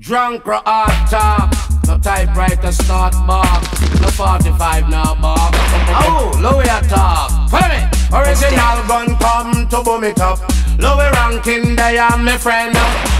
Drunk or hard talk. No typewriter start bark. No 45 now bark. Oh, lower talk. Follow me. Original gun come to boom it up. Louie Rankin, they are my friend.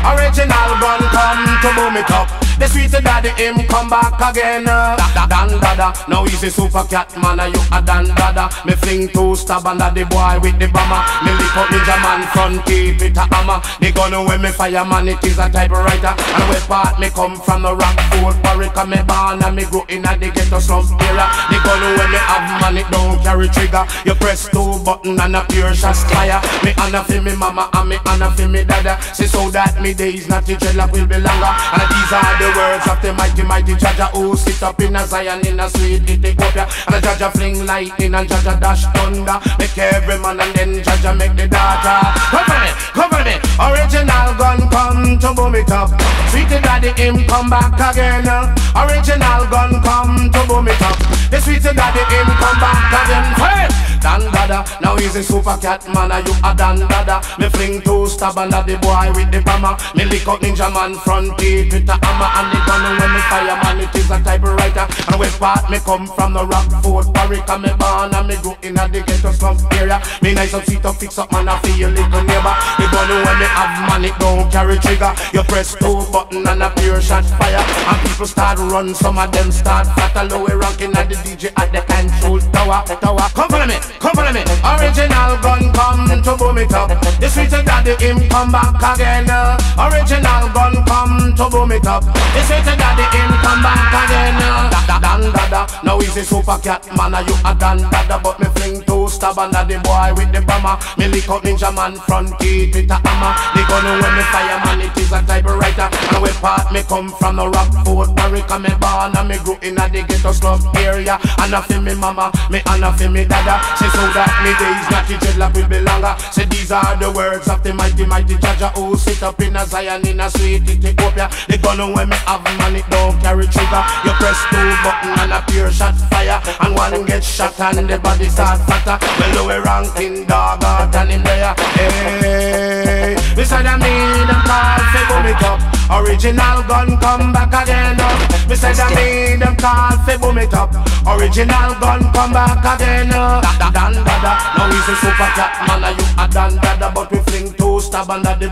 Original gun come to boom it up. The sweet daddy him come back again. Da, da, dan dada. Now he's a super cat man, you a dan dada. Me fling two stab under the boy with the bomber. Me lick up ninja man front keep it a hammer. The gun when me fireman it is a typewriter. And we part me come from the rock food Wareika me born and me grow in a the ghetto slum era. The gun when me have man it don't carry trigger. You press two button and a pure shot fire. Me honor for me mama and me honor for me dada. Say so that me days not the dreadlock will be longer. And these are the the words of the mighty, mighty Jaja who sit up in a Zion in a sweet Ethiopia. And a Jaja fling lightning and Jaja dash thunder. Make every man and then Jaja make the data. Cover me, cover me. Original gun come to boom it up. Sweet daddy him come back again. Original gun come to boom it up. The sweet daddy him come back again. Hey! Dada, now he's a super cat man, and you a Dan Dada. Me fling two stab under the boy with the bomber. Me lick up ninja man front teeth with a hammer and the gun when me fire man it is a typewriter. And where part me come from the rock fort Wareika and me born and me grow in a the ghetto slum area. Me nice and sweet to fix up man I feel little neighbor. The gun when me have it don't carry trigger. You press two button and a pure shot fire. And people start run, some of them start fat. A Louie Rankin at the DJ at the control tower. Tower, come follow me. Come follow me. Original gun come to boom it up. The sweeter daddy him come back again. Original gun come to boom it up. The sweeter daddy Now he's a super cat man, you a dan da But me fling two stab under the boy with the bomber. Me lick up ninja man front teeth with a hammer. The gun when me fire man it is a typewriter. Part me come from the rock fort Wareika and me born and me grew in a the ghetto slum area. And I feel me mama, me and I feel me dada. Say so that me days not the dreadlock will be longer. Say these are the words of the mighty, mighty Jaja who sit up in a Zion in a sweet Ethiopia. The gun when me have it don't carry trigger. You press two button and a pure shot fire. And one get shot and the body start fatter. Well, we ranking dog out and in there. Hey, beside of me, them call say boom it up. Original gun come back again up. Beside of me, them call say boom it up. Original gun come back again uh. up dan dada. Now he's a super cat man, and you a dan dada. But we fling two stab under the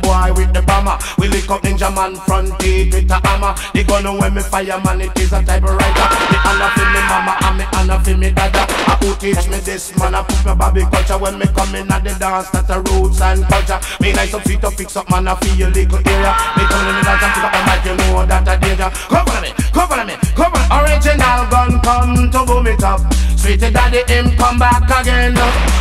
bomber. We lick up ninja man front teeth with a hammer. The gun when me fire man, it is a typewriter. The honor for me mama and me honor for me dada. I who teach me this man, I put my baby culture when me come in at the dance. That's the roots and culture. Me nice up feet to fix up man, I feel little area. Me come in the dance and pick up the mic, you know that a danger. Come on me, come on me, come on. Original gun come to boom it up. Sweetie daddy him come back again.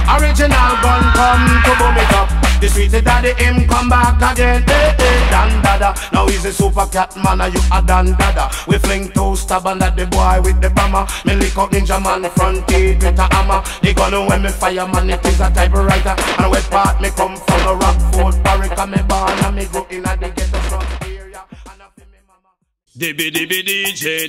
Original gun come to boom it up. The sweetie daddy him come back again. Hey, hey, Dan Dada. Now he's a super cat man and you a Dan Dada. We fling two stab under the boy with the bomber. Me lick up ninja man front teeth with a hammer. The gun when me fire man it is a typewriter. And where part me come from the rock fort Wareika and me born and me grow in a the ghetto front area. DB DB DJ